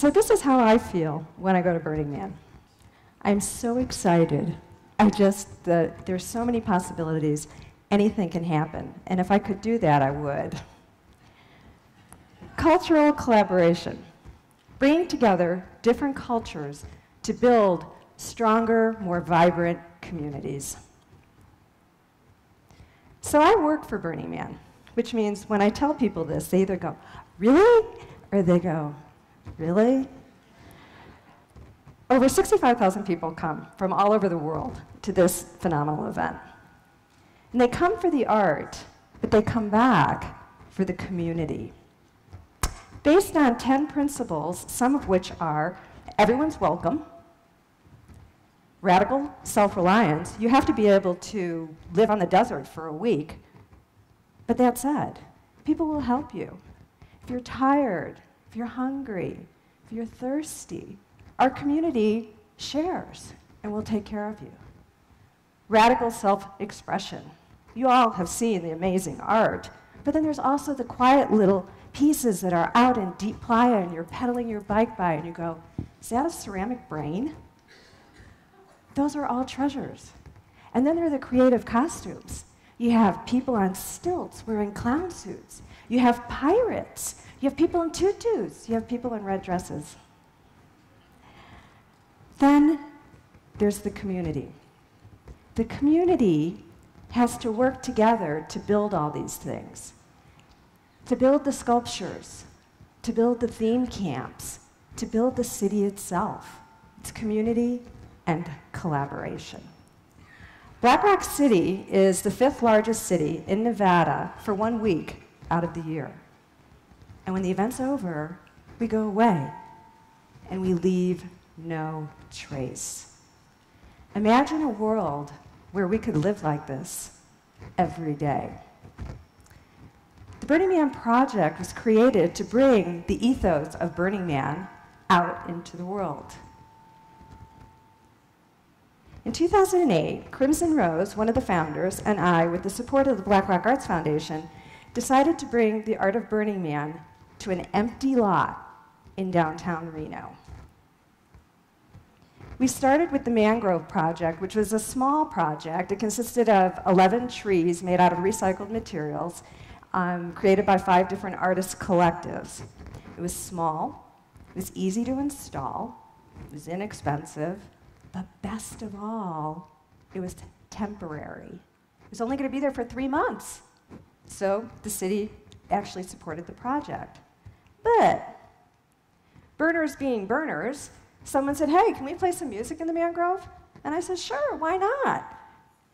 So this is how I feel when I go to Burning Man. I'm so excited. I just, the, there's so many possibilities. Anything can happen. And if I could do that, I would. Cultural collaboration. Bringing together different cultures to build stronger, more vibrant communities. So I work for Burning Man, which means when I tell people this, they either go, Really? Or they go, Really? Over 65,000 people come from all over the world to this phenomenal event. And they come for the art, but they come back for the community. Based on 10 principles, some of which are everyone's welcome, radical self reliance, you have to be able to live on the desert for a week. But that said, people will help you. If you're tired, if you're hungry, if you're thirsty, our community shares and will take care of you. Radical self expression. You all have seen the amazing art, but then there's also the quiet little pieces that are out in deep playa and you're pedaling your bike by and you go, is that a ceramic brain? Those are all treasures. And then there are the creative costumes. You have people on stilts wearing clown suits. You have pirates. You have people in tutus. You have people in red dresses. Then there's the community. The community has to work together to build all these things, to build the sculptures, to build the theme camps, to build the city itself. It's community and collaboration. Black Rock City is the fifth largest city in Nevada for one week out of the year. And when the event's over, we go away and we leave no trace. Imagine a world where we could live like this every day. The Burning Man Project was created to bring the ethos of Burning Man out into the world. In 2008, Crimson Rose, one of the founders, and I, with the support of the Black Rock Arts Foundation, decided to bring the art of Burning Man to an empty lot in downtown Reno. We started with the Mangrove Project, which was a small project. It consisted of 11 trees made out of recycled materials, um, created by five different artist collectives. It was small, it was easy to install, it was inexpensive, but best of all, it was temporary. It was only going to be there for three months. So the city actually supported the project. Burners being burners, someone said, Hey, can we play some music in the mangrove? And I said, Sure, why not?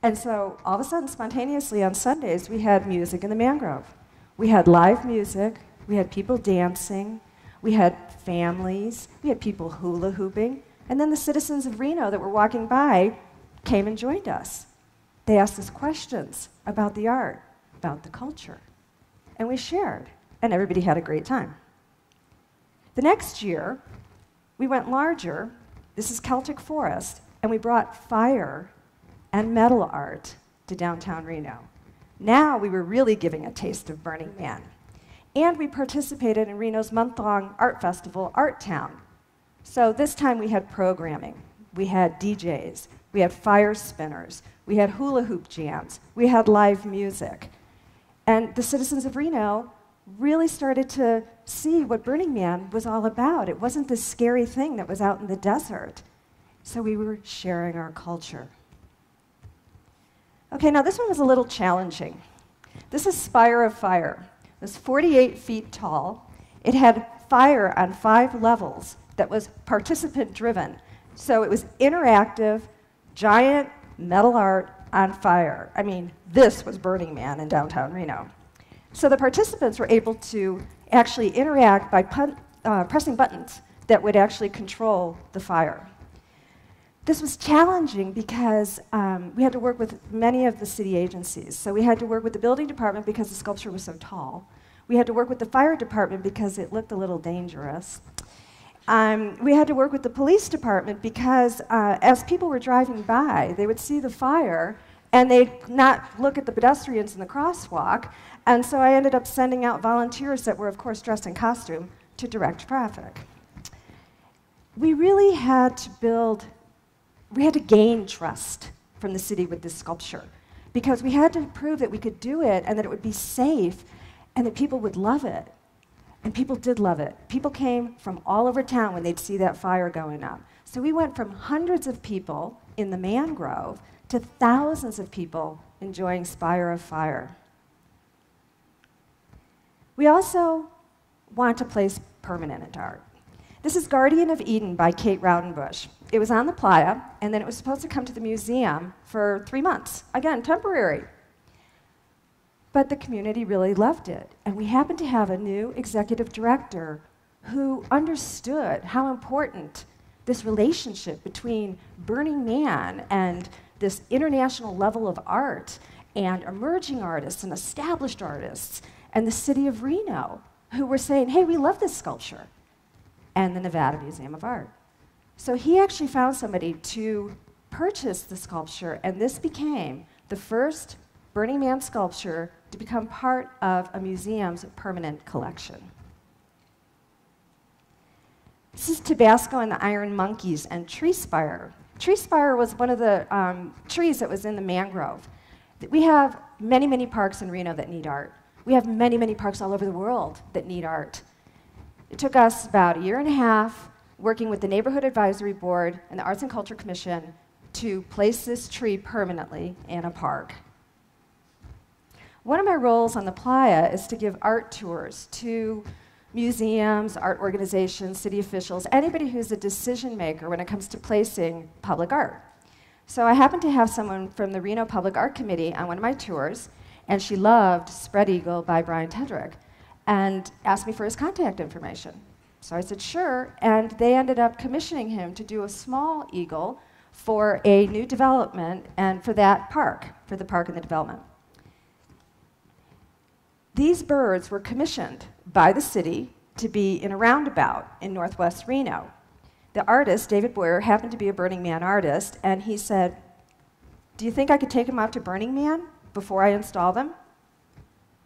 And so all of a sudden, spontaneously on Sundays, we had music in the mangrove. We had live music, we had people dancing, we had families, we had people hula hooping, and then the citizens of Reno that were walking by came and joined us. They asked us questions about the art, about the culture, and we shared, and everybody had a great time. The next year, we went larger. This is Celtic Forest, and we brought fire and metal art to downtown Reno. Now we were really giving a taste of Burning Man. And we participated in Reno's month long art festival, Artown, so this time we had programming, we had DJs, we had fire spinners, we had hula hoop jams, we had live music. And the citizens of Reno really started to see what Burning Man was all about. It wasn't this scary thing that was out in the desert. So we were sharing our culture. Okay, now this one was a little challenging. This is Spire of Fire. It was 48 feet tall. It had fire on five levels that was participant driven. So it was interactive, giant metal art on fire. I mean, this was Burning Man in downtown Reno. So the participants were able to actually interact by pun- uh, pressing buttons that would actually control the fire. This was challenging because um, we had to work with many of the city agencies. So we had to work with the building department because the sculpture was so tall. We had to work with the fire department because it looked a little dangerous. Um, we had to work with the police department because uh, as people were driving by, they would see the fire and they'd not look at the pedestrians in the crosswalk. And so I ended up sending out volunteers that were, of course, dressed in costume to direct traffic. we really had to build, we had to gain trust from the city with this sculpture because we had to prove that we could do it and that it would be safe and that people would love it. And people did love it. People came from all over town when they'd see that fire going up. So we went from hundreds of people in the mangrove to thousands of people enjoying Spire of Fire. We also want to place permanent art. This is Guardian of Eden by Kate Raudenbush. It was on the playa, and then it was supposed to come to the museum for three months. Again, temporary. But the community really loved it. And we happened to have a new executive director who understood how important this relationship between Burning Man and this international level of art and emerging artists and established artists and the city of Reno who were saying, hey, we love this sculpture, and the Nevada Museum of Art. So he actually found somebody to purchase the sculpture, and this became the first Burning Man sculpture to become part of a museum's permanent collection. This is Tabasco and the Iron Monkeys and Tree Spire. Tree Spire was one of the um, trees that was in the mangrove. We have many, many parks in Reno that need art. We have many, many parks all over the world that need art. It took us about a year and a half working with the Neighborhood Advisory Board and the Arts and Culture Commission to place this tree permanently in a park. One of my roles on the playa is to give art tours to museums, art organizations, city officials, anybody who's a decision maker when it comes to placing public art. So I happened to have someone from the Reno Public Art Committee on one of my tours, and she loved Spread Eagle by Bryan Tedrick and asked me for his contact information. So I said, sure, and they ended up commissioning him to do a small eagle for a new development and for that park, for the park and the development. These birds were commissioned by the city to be in a roundabout in northwest Reno. The artist, David Boyer, happened to be a Burning Man artist, and he said, Do you think I could take them out to Burning Man? before I install them?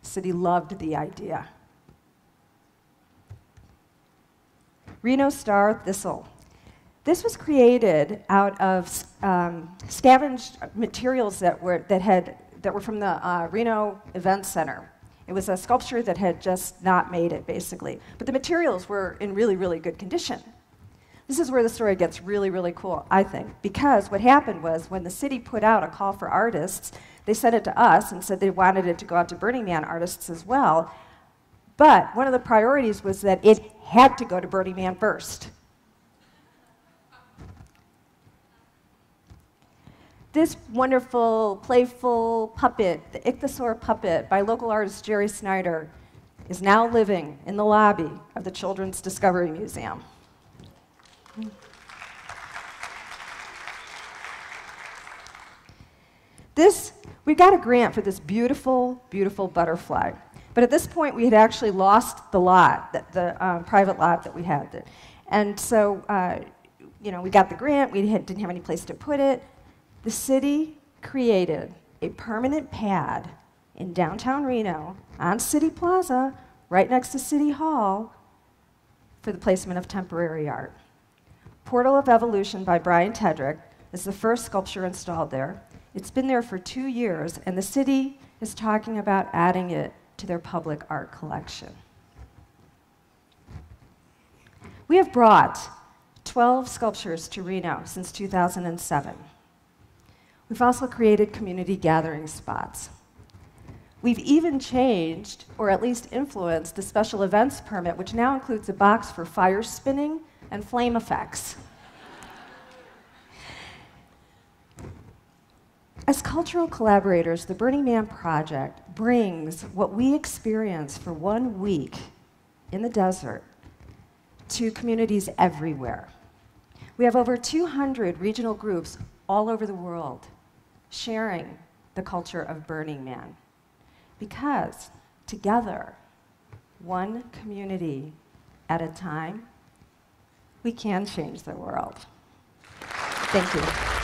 The City loved the idea. Reno Star Thistle. This was created out of um, scavenged materials that were, that, had, that were from the uh, Reno Event Center. It was a sculpture that had just not made it, basically. But the materials were in really, really good condition. This is where the story gets really, really cool, I think, because what happened was when the city put out a call for artists, they sent it to us and said they wanted it to go out to Burning Man artists as well. But one of the priorities was that it had to go to Burning Man first. This wonderful, playful puppet, the Ichthyosaur puppet by local artist Jerry Snyder, is now living in the lobby of the Children's Discovery Museum. This we got a grant for this beautiful, beautiful butterfly. But at this point, we had actually lost the lot, the, the um, private lot that we had. And so, uh, you know, we got the grant, we didn't have any place to put it. The city created a permanent pad in downtown Reno on City Plaza, right next to City Hall, for the placement of temporary art. Portal of Evolution by Bryan Tedrick is the first sculpture installed there. It's been there for two years, and the city is talking about adding it to their public art collection. We have brought 12 sculptures to Reno since 2007. We've also created community gathering spots. We've even changed, or at least influenced, the special events permit, which now includes a box for fire spinning and flame effects. As cultural collaborators, the Burning Man Project brings what we experience for one week in the desert to communities everywhere. We have over 200 regional groups all over the world sharing the culture of Burning Man. Because together, one community at a time, we can change the world. Thank you.